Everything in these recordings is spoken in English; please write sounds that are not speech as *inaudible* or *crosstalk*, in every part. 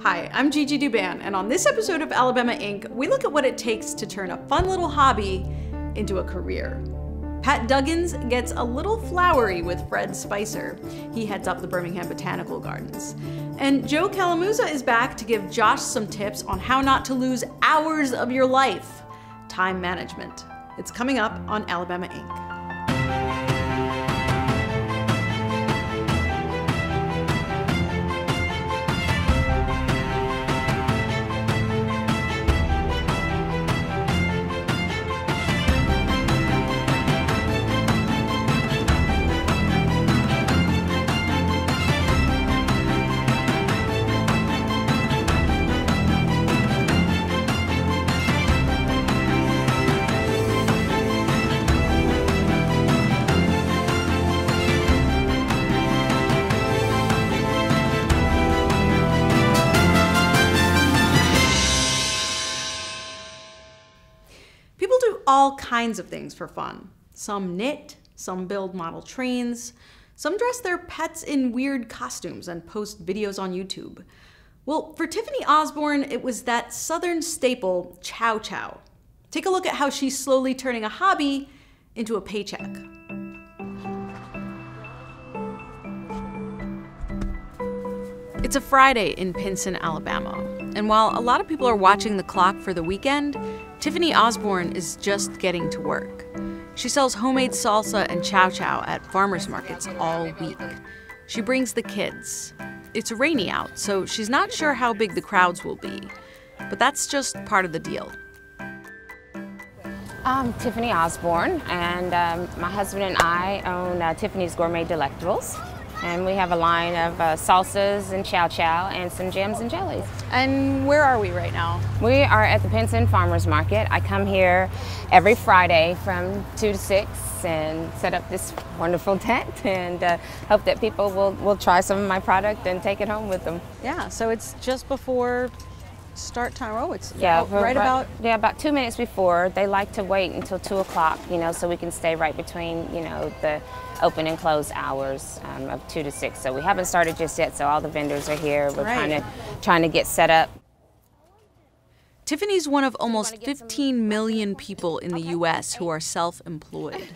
Hi, I'm Gigi Douban, and on this episode of Alabama Inc., we look at what it takes to turn a fun little hobby into a career. Pat Duggins gets a little flowery with Fred Spicer. He heads up the Birmingham Botanical Gardens. And Joe Calamusa is back to give Josh some tips on how not to lose hours of your life. Time management. It's coming up on Alabama Ink. All kinds of things for fun. Some knit, some build model trains, some dress their pets in weird costumes and post videos on YouTube. Well, for Tiffany Osborne, it was that southern staple, chow chow. Take a look at how she's slowly turning a hobby into a paycheck. It's a Friday in Pinson, Alabama, and while a lot of people are watching the clock for the weekend, Tiffany Osborne is just getting to work. She sells homemade salsa and chow chow at farmers markets all week. She brings the kids. It's rainy out, so she's not sure how big the crowds will be, but that's just part of the deal. I'm Tiffany Osborne, and um, my husband and I own uh, Tiffany's Gourmet Delectables. And we have a line of uh, salsas and chow chow and some jams and jellies. And where are we right now? We are at the Pinson Farmers Market. I come here every Friday from 2 to 6 and set up this wonderful *laughs* tent and uh, hope that people will, will try some of my product and take it home with them. Yeah, so it's just before start time. Oh, it's Yeah, right, right about. yeah about two minutes before. They like to wait until two o'clock, you know, so we can stay right between, you know, the open and close hours um, of two to six. So we haven't started just yet. So all the vendors are here. We're trying Right. to trying to get set up. Tiffany's one of almost 15 million people in the U.S. who are self-employed.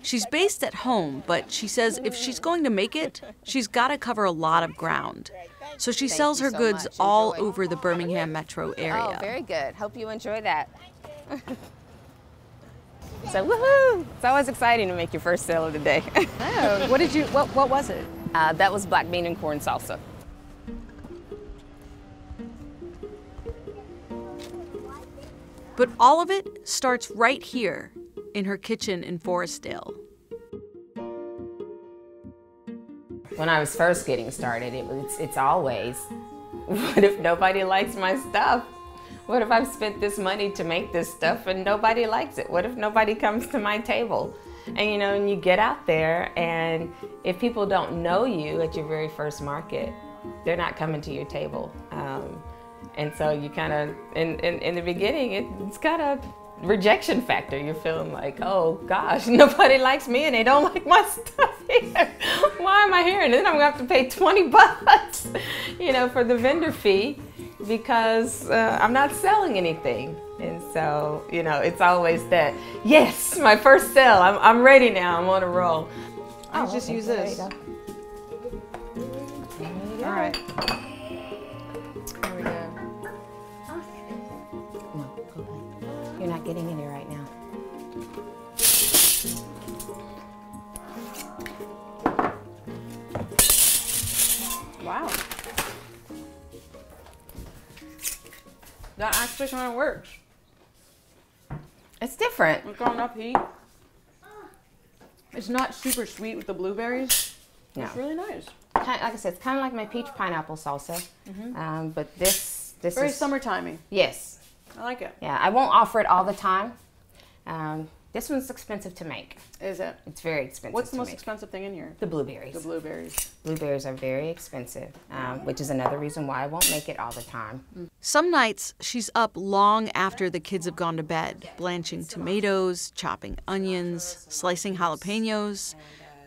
She's based at home, but she says if she's going to make it, she's got to cover a lot of ground. So she sells her goods all over the Birmingham metro area. Oh, very good. Hope you enjoy that. *laughs* so woohoo! It's always exciting to make your first sale of the day. *laughs* Oh, what did you? What, what was it? uh, that was black bean and corn salsa. But all of it starts right here in her kitchen in Forestdale. When I was first getting started, it was it's always, *laughs* what if nobody likes my stuff? What if I've spent this money to make this stuff and nobody likes it? What if nobody comes to my table? And you know, and you get out there and if people don't know you at your very first market, they're not coming to your table. Um, and so you kind of, in, in, in the beginning, it, it's kind of rejection factor. You're feeling like, oh gosh, *laughs* nobody likes me and they don't like my *laughs* stuff here. Why am I here? And then I'm gonna have to pay 20 bucks, *laughs* you know, for the vendor fee because uh, I'm not selling anything. And so, you know, it's always that, yes, my first sale, I'm, I'm ready now, I'm on a roll. I just use this. All right. There we go. No, go back. You're not getting in there right now. Wow. That actually kind of works. It's different. It's got enough heat. It's not super sweet with the blueberries. No. It's really nice. Kind like I said, it's kind of like my peach pineapple salsa, Mm -hmm. um, but this this Very is summertimey. Yes, I like it. yeah. I won't offer it all the time. Um, this one's expensive to make. Is it? It's very expensive. What's the to most make. expensive thing in here? The blueberries. The blueberries. blueberries are very expensive, um, which is another reason why I won't make it all the time. Some nights she's up long after the kids have gone to bed, blanching tomatoes, chopping onions, slicing jalapenos.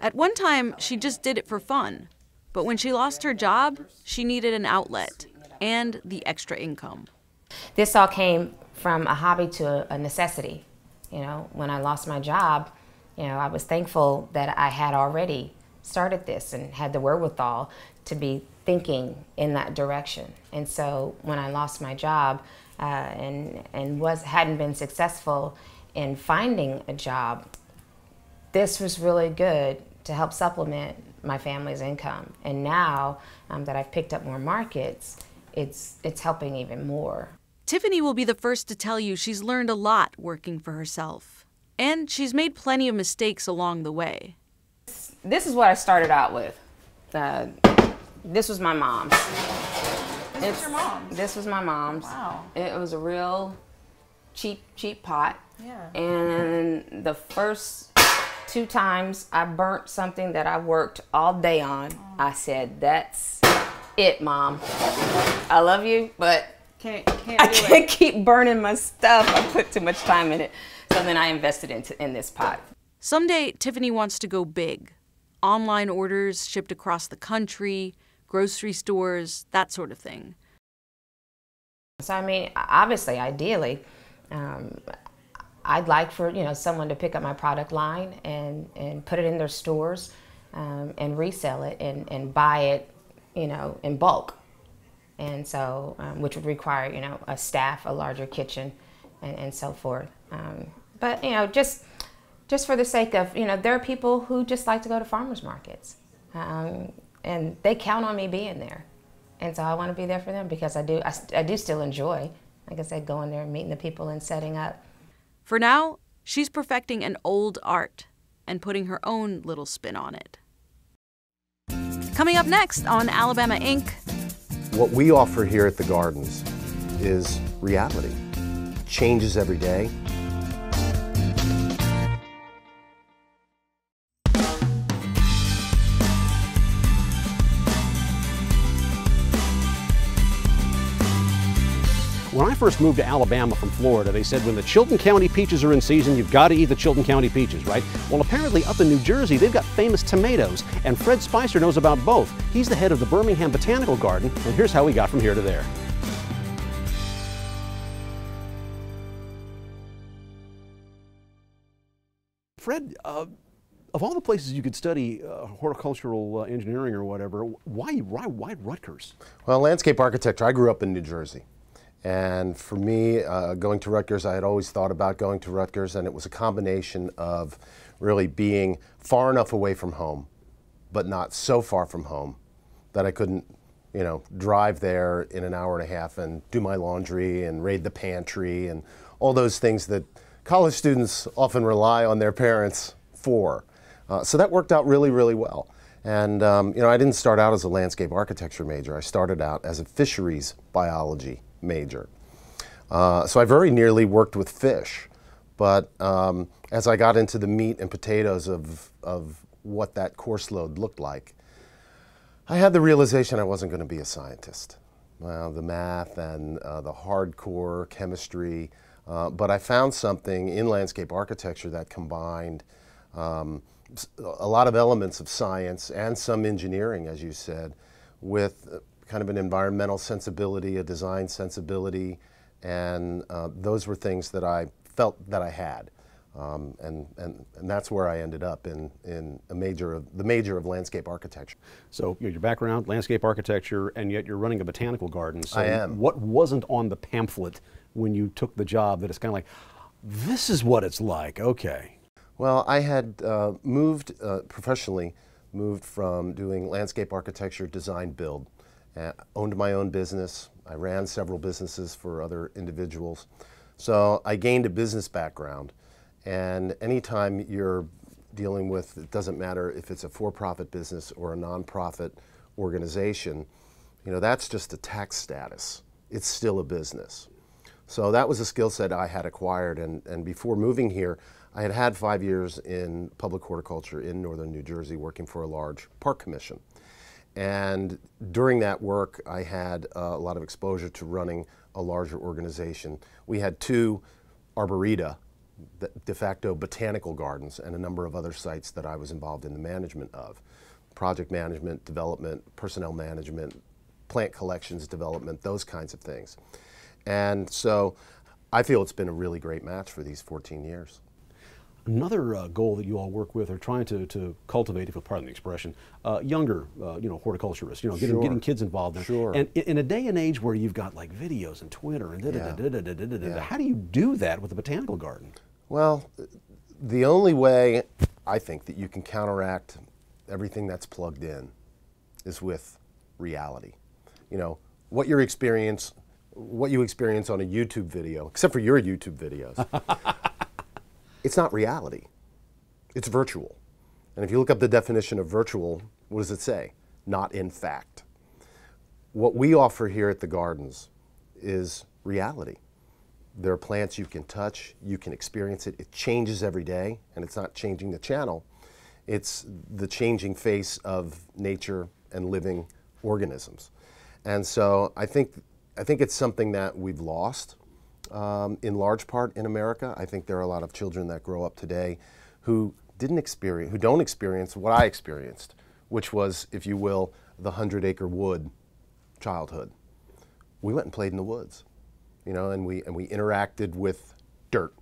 At one time, she just did it for fun. But when she lost her job, she needed an outlet. and the extra income. This all came from a hobby to a necessity. You know, when I lost my job, you know, I was thankful that I had already started this and had the wherewithal to be thinking in that direction. And so when I lost my job uh, and and was hadn't been successful in finding a job, this was really good to help supplement my family's income. And now um, that I've picked up more markets, it's it's helping even more. Tiffany will be the first to tell you she's learned a lot working for herself. And she's made plenty of mistakes along the way. This is what I started out with. Uh, this was my mom's. This it's, was your mom's? This was my mom's. Wow. It was a real cheap, cheap pot. Yeah. And the first two times I burnt something that I worked all day on, oh. I said, that's it, mom. I love you, but can't, can't I can't it. keep burning my stuff. I put too much time in it. So then I invested into, in this pot. Someday, Tiffany wants to go big. Online orders shipped across the country, grocery stores, that sort of thing. So, I mean, obviously, ideally, um, I'd like for you know someone to pick up my product line and, and put it in their stores um, and resell it and, and buy it, you know, in bulk and so um, which would require you know a staff, a larger kitchen, and, and so forth. Um, but you know, just just for the sake of you know, there are people who just like to go to farmers markets, um, and they count on me being there, and so I want to be there for them because I do I, I do still enjoy, like I said, going there and meeting the people and setting up. For now, she's perfecting an old art and putting her own little spin on it. Coming up next on Alabama Inc. What we offer here at the Gardens is reality. changes every day. First moved to Alabama from Florida, they said when the Chilton County peaches are in season, you've got to eat the Chilton County peaches, right? Well, apparently up in New Jersey, they've got famous tomatoes, and Fred Spicer knows about both. He's the head of the Birmingham Botanical Garden, and here's how we got from here to there. Fred, uh, of all the places you could study uh, horticultural uh, engineering or whatever, why, why, why Rutgers? Well, landscape architecture, I grew up in New Jersey. And for me, uh, going to Rutgers, I had always thought about going to Rutgers, and it was a combination of really being far enough away from home, but not so far from home that I couldn't, you know, drive there in an hour and a half and do my laundry and raid the pantry and all those things that college students often rely on their parents for. Uh, so that worked out really, really well. And um, you know, I didn't start out as a landscape architecture major. I started out as a fisheries biology major. Uh, so I very nearly worked with fish. But um, as I got into the meat and potatoes of, of what that course load looked like, I had the realization I wasn't going to be a scientist. Well, the math and uh, the hardcore chemistry, uh, but I found something in landscape architecture that combined um, a lot of elements of science and some engineering, as you said, with kind of an environmental sensibility, a design sensibility, and uh, those were things that I felt that I had. Um, and, and, and that's where I ended up in, in a major of, the major of landscape architecture. So you know, your background, landscape architecture, and yet you're running a botanical garden. So I am. What wasn't on the pamphlet when you took the job that it's kind of like, this is what it's like, okay. Well, I had uh, moved uh, professionally, moved from doing landscape architecture, design, build, uh, owned my own business. I ran several businesses for other individuals. So I gained a business background. And anytime you're dealing with, it doesn't matter if it's a for-profit business or a nonprofit organization, you know, that's just a tax status. It's still a business. So that was a skill set I had acquired. And, and before moving here, I had had five years in public horticulture in northern New Jersey working for a large park commission. And during that work, I had uh, a lot of exposure to running a larger organization. We had two arboreta, de facto botanical gardens, and a number of other sites that I was involved in the management of. Project management, development, personnel management, plant collections development, those kinds of things. And so I feel it's been a really great match for these 14 years. Another uh, goal that you all work with or trying to, to cultivate, if you'll pardon the expression, uh, younger, uh, you know, horticulturists, you know, getting, sure. getting kids involved in Sure. And in a day and age where you've got like videos and Twitter and da da da da da da da, how do you do that with a botanical garden? Well, the only way I think that you can counteract everything that's plugged in is with reality. You know, what your experience, what you experience on a YouTube video, except for your YouTube videos. *laughs* it's not reality. It's virtual. And if you look up the definition of virtual, what does it say? Not in fact. What we offer here at the gardens is reality. There are plants you can touch, you can experience it. It changes every day, and it's not changing the channel. It's the changing face of nature and living organisms. And so I think, I think it's something that we've lost um, in large part in America. I think there are a lot of children that grow up today who didn't experience, who don't experience what I experienced, which was, if you will, the hundred acre wood childhood. We went and played in the woods, you know, and we and we interacted with dirt.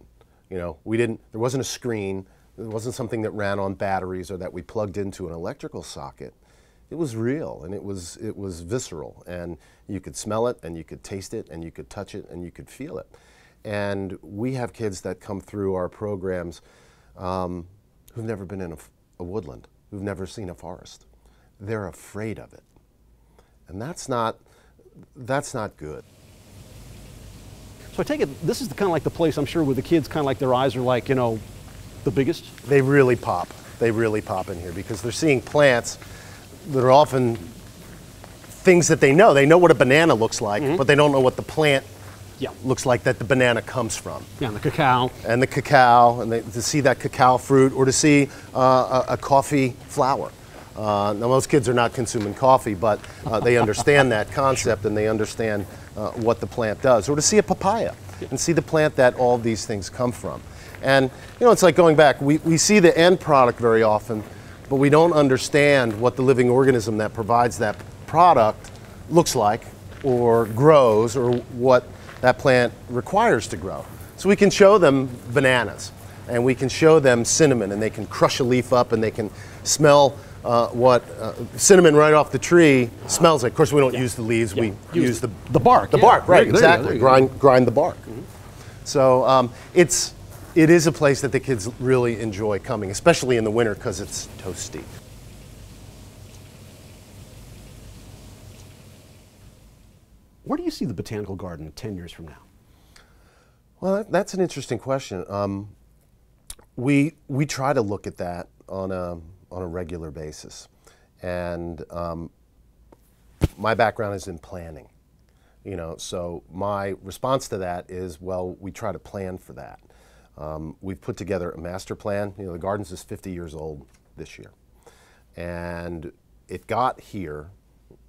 You know, we didn't. There wasn't a screen. There wasn't something that ran on batteries or that we plugged into an electrical socket. It was real and it was it was visceral, and you could smell it and you could taste it and you could touch it and you could feel it. And we have kids that come through our programs um, who've never been in a woodland, who've never seen a forest. They're afraid of it, and that's not that's not good. So I take it this is the kind of like the place I'm sure where the kids kind of like their eyes are like you know, the biggest. They really pop. They really pop in here because they're seeing plants that are often things that they know. They know what a banana looks like, but they don't know what the plant Yeah. looks like that the banana comes from. Yeah, and the cacao. and the cacao, and they, to see that cacao fruit, or to see uh, a, a coffee flower. Uh, now, most kids are not consuming coffee, but uh, they *laughs* understand that concept and they understand uh, what the plant does. Or to see a papaya and see the plant that all these things come from. And, you know, it's like going back, we, we see the end product very often, but we don't understand what the living organism that provides that product looks like or grows or what that plant requires to grow. So we can show them bananas and we can show them cinnamon and they can crush a leaf up and they can smell uh, what uh, cinnamon right off the tree smells like. Of course, we don't use the leaves, we Use use the, the bark, The yeah. bark, right, There you there exactly. grind, grind the bark. So um, it's, it is a place that the kids really enjoy coming, especially in the winter because it's toasty. Where do you see the botanical garden 10 years from now? Well, that, that's an interesting question. Um, we we try to look at that on a on a regular basis, and um, my background is in planning. You know, so my response to that is, well, we try to plan for that. Um, we've put together a master plan. You know, the gardens is 50 years old this year, and it got here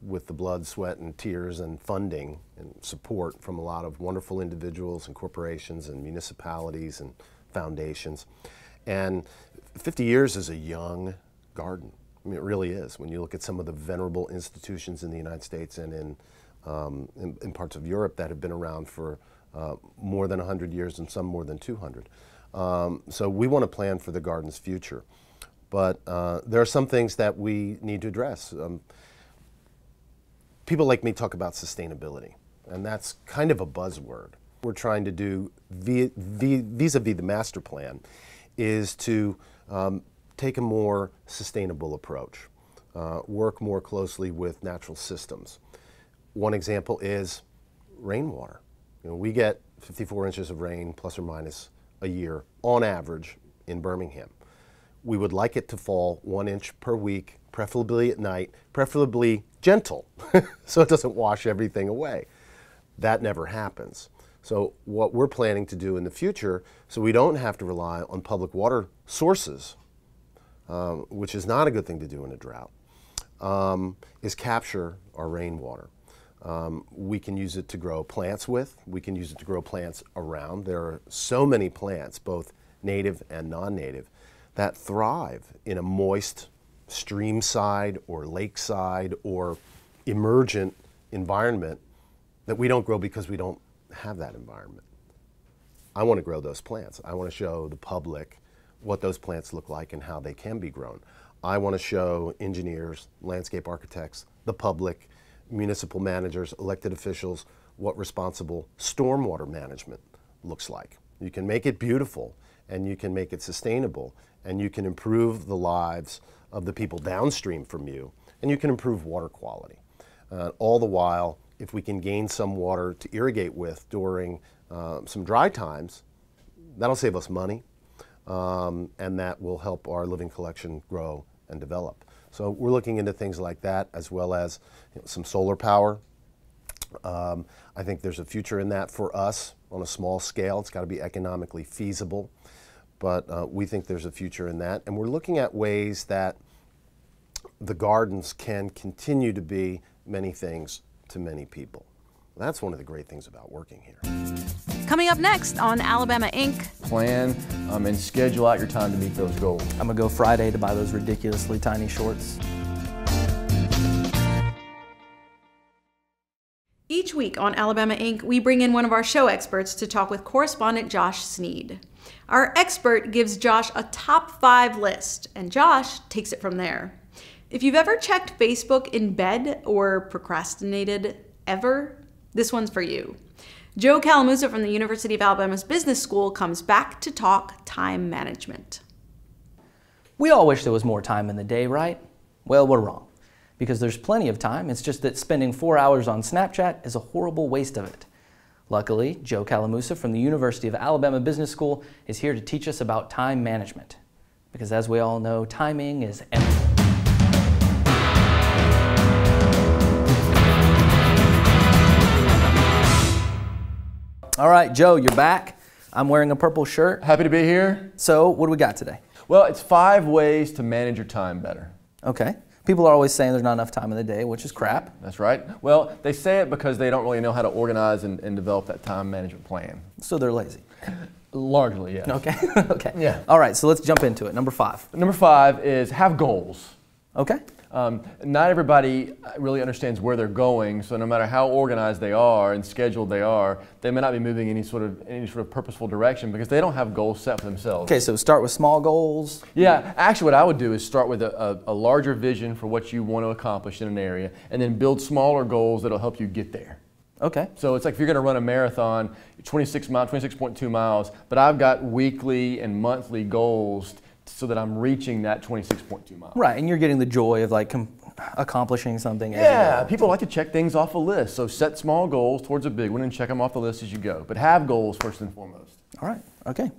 with the blood, sweat, and tears and funding and support from a lot of wonderful individuals and corporations and municipalities and foundations. And 50 years is a young garden. I mean, it really is. When you look at some of the venerable institutions in the United States and in, um, in, in parts of Europe that have been around for uh, more than 100 years and some more than 200. Um, so we want to plan for the garden's future. But uh, there are some things that we need to address. Um, people like me talk about sustainability, and that's kind of a buzzword. We're trying to do vi- vi- vis-a-vis the master plan is to um, take a more sustainable approach, uh, work more closely with natural systems. One example is rainwater. You know, we get 54 inches of rain plus or minus a year on average in Birmingham. We would like it to fall one inch per week, preferably at night, preferably gentle, *laughs* so it doesn't wash everything away. That never happens. So, what we're planning to do in the future, so we don't have to rely on public water sources, um, which is not a good thing to do in a drought, um, is capture our rainwater. Um, we can use it to grow plants with. We can use it to grow plants around. There are so many plants, both native and non-native, that thrive in a moist streamside or lakeside or emergent environment that we don't grow because we don't have that environment. I want to grow those plants. I want to show the public what those plants look like and how they can be grown. I want to show engineers, landscape architects, the public, municipal managers, elected officials, what responsible stormwater management looks like. You can make it beautiful and you can make it sustainable and you can improve the lives of the people downstream from you and you can improve water quality. Uh, all the while, if we can gain some water to irrigate with during uh, some dry times, that'll save us money um, and that will help our living collection grow and develop. So we're looking into things like that as well as you know, some solar power. Um, I think there's a future in that for us on a small scale. It's got to be economically feasible, but uh, we think there's a future in that. And we're looking at ways that the gardens can continue to be many things to many people. That's one of the great things about working here. Coming up next on Alabama Inc. Plan um, and schedule out your time to meet those goals. I'm gonna go Friday to buy those ridiculously tiny shorts. Each week on Alabama Inc., we bring in one of our show experts to talk with correspondent Josh Snead. Our expert gives Josh a top five list, and Josh takes it from there. If you've ever checked Facebook in bed or procrastinated ever, this one's for you. Joe Calamusa from the University of Alabama's Business School comes back to talk time management. We all wish there was more time in the day, right? Well, we're wrong. Because there's plenty of time, it's just that spending four hours on Snapchat is a horrible waste of it. Luckily, Joe Calamusa from the University of Alabama Business School is here to teach us about time management. Because as we all know, timing is everything. All right, Joe, you're back. I'm wearing a purple shirt. Happy to be here. So, what do we got today? Well, it's five ways to manage your time better. Okay. People are always saying there's not enough time in the day, which is crap. That's right. Well, they say it because they don't really know how to organize and, and develop that time management plan. So they're lazy. Largely, yes. Okay. *laughs* okay. Yeah. All right, so let's jump into it. Number five. Number five is have goals. Okay. Um, not everybody really understands where they're going, so no matter how organized they are and scheduled they are, they may not be moving any sort of any sort of purposeful direction because they don't have goals set for themselves. Okay, so start with small goals. Yeah, actually, what I would do is start with a, a, a larger vision for what you want to accomplish in an area, and then build smaller goals that'll help you get there. Okay. So it's like if you're going to run a marathon, 26 miles, 26.2 miles, but I've got weekly and monthly goals so that I'm reaching that 26.2 miles. Right, and you're getting the joy of like com- accomplishing something. Yeah, people like to check things off a list. So set small goals towards a big one and check them off the list as you go. But have goals first and foremost. All right. Okay.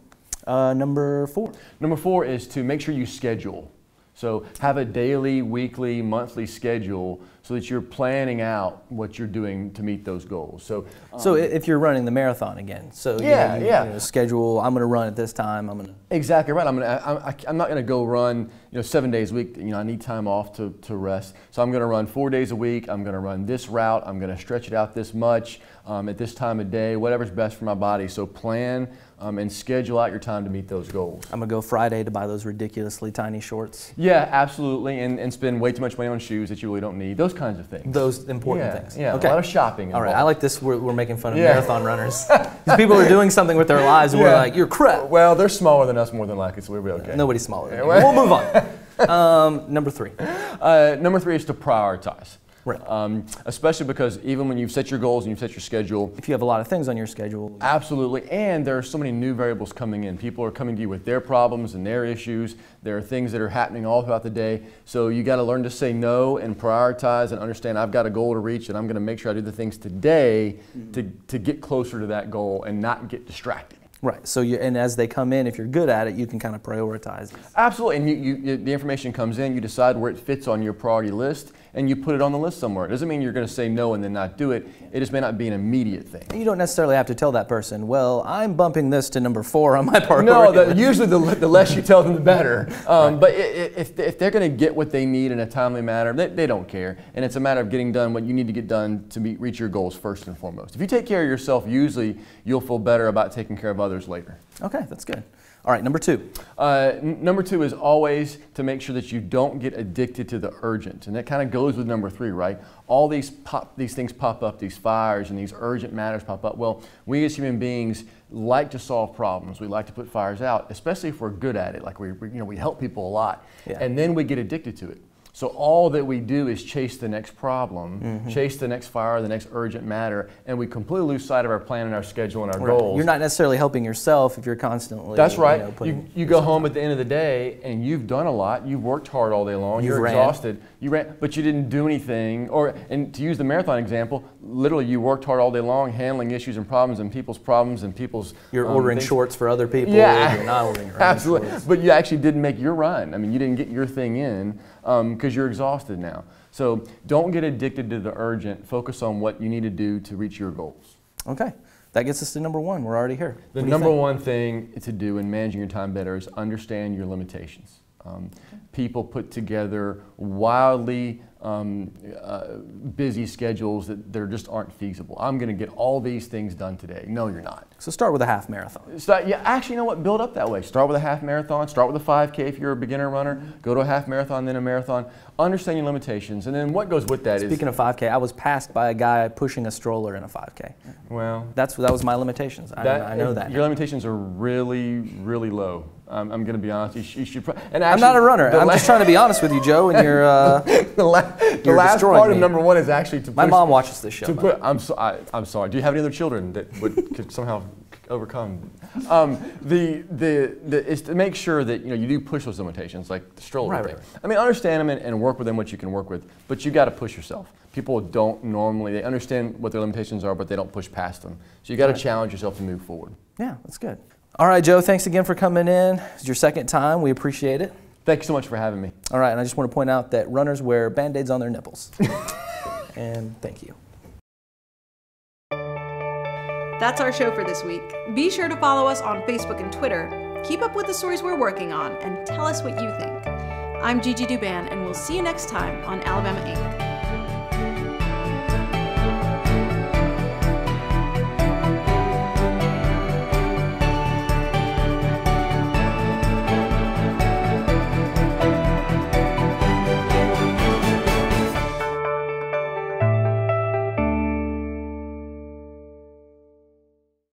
Uh, number four. Number four is to make sure you schedule. So have a daily, weekly, monthly schedule so that you're planning out what you're doing to meet those goals. So So if you're running the marathon again, so you know, Yeah, you- yeah. you know, schedule. I'm going to run at this time. I'm going to. Exactly right. I'm. I, I, I'm not gonna go run. You know, seven days a week. You know, I need time off to, to rest. So I'm gonna run four days a week. I'm gonna run this route. I'm gonna stretch it out this much um, at this time of day. Whatever's best for my body. So plan um, and schedule out your time to meet those goals. I'm to go Friday to buy those ridiculously tiny shorts. Yeah, absolutely. And, and spend way too much money on shoes that you really don't need. Those kinds of things. Those important yeah, things. Yeah. Okay. A lot of shopping. All right. involved. I like this. We're, we're making fun of Yeah. marathon runners. These people are doing something with their lives, and we're like, you're crap. Well, they're smaller than us more than likely, so we'll be okay. Nobody's smaller. Well- We'll move on. *laughs* Um, number three. Uh, number three is to prioritize. Right. Um, especially because even when you've set your goals and you've set your schedule, If you have a lot of things on your schedule, Absolutely, and there are so many new variables coming in. People are coming to you with their problems and their issues. There are things that are happening all throughout the day. So you got to learn to say no and prioritize and understand I've got a goal to reach and I'm going to make sure I do the things today to, to get closer to that goal and not get distracted. right? So you and as they come in, if you're good at it, you can kind of prioritize. Absolutely, and you, you- the information comes in, you decide where it fits on your priority list, and you put it on the list somewhere. It doesn't mean you're going to say no and then not do it. It just may not be an immediate thing. You don't necessarily have to tell that person, well, I'm bumping this to number four on my *laughs* priority. No, the, usually the, the less you tell them, the better. *laughs* Um, But i- i- if, if they're going to get what they need in a timely manner, they, they don't care. And it's a matter of getting done what you need to get done to meet, reach your goals first and foremost. If you take care of yourself, usually you'll feel better about taking care of others later. Okay, that's good. All right, number two. Uh, number two is always to make sure that you don't get addicted to the urgent, and that kind of goes with number three, right? All these pop, these things pop up, these fires and these urgent matters pop up. Well, we as human beings like to solve problems. We like to put fires out, especially if we're good at it. Like we, we you know, we help people a lot, Yeah. and then we get addicted to it. So all that we do is chase the next problem, Mm-hmm. chase the next fire, the next urgent matter, and we completely lose sight of our plan and our schedule and our goals. You're not necessarily helping yourself if you're constantly. That's right. You, know, You, you, go home at the end of the day and you've done a lot. You've worked hard all day long. You're ran. exhausted. You ran, but you didn't do anything. Or, and to use the marathon example, literally you worked hard all day long, handling issues and problems and people's problems and people's. You're um, ordering things. shorts for other people. Yeah, You're not ordering *laughs* your own absolutely. shorts. But you actually didn't make your run. I mean, you didn't get your thing in because you're exhausted now. So don't get addicted to the urgent. Focus on what you need to do to reach your goals. Okay. That gets us to number one. We're already here. The What do you number think? one thing to do in managing your time better is understand your limitations. Um, people put together wildly um, uh, busy schedules that, that just aren't feasible. I'm going to get all these things done today. No, you're not. So start with a half marathon. So, yeah, actually, you know what? Build up that way. Start with a half marathon. Start with a 5K if you're a beginner runner. Go to a half marathon, then a marathon. Understand your limitations, and then what goes with that is Speaking of 5K, I was passed by a guy pushing a stroller in a 5K. well, That's that was my limitations. I, that, I know that. Your limitations are really, really low. Um, I'm going to be honest. You, sh- you should. And I'm not a runner. I'm just trying to be honest with you, Joe. And you're. Uh, *laughs* the, la- *laughs* the You're last part of number one is actually to my push, mom watches this show. to put. I'm so, I, I'm sorry. Do you have any other children that would *laughs* could somehow overcome? Um, the, the the is to make sure that you know you do push those limitations, like the stroller Right, thing. right, I mean, understand them and, and work with them what you can work with, but you got to push yourself. People don't normally they understand what their limitations are, but they don't push past them. So you got to challenge yourself to move forward. Yeah, that's good. All right, Joe. Thanks again for coming in. It's your second time. We appreciate it. Thank you so much for having me. All right, and I just want to point out that runners wear band-aids on their nipples. *laughs* and thank you. That's our show for this week. Be sure to follow us on Facebook and Twitter. Keep up with the stories we're working on and tell us what you think. I'm Gigi Douban, and we'll see you next time on Alabama Inc.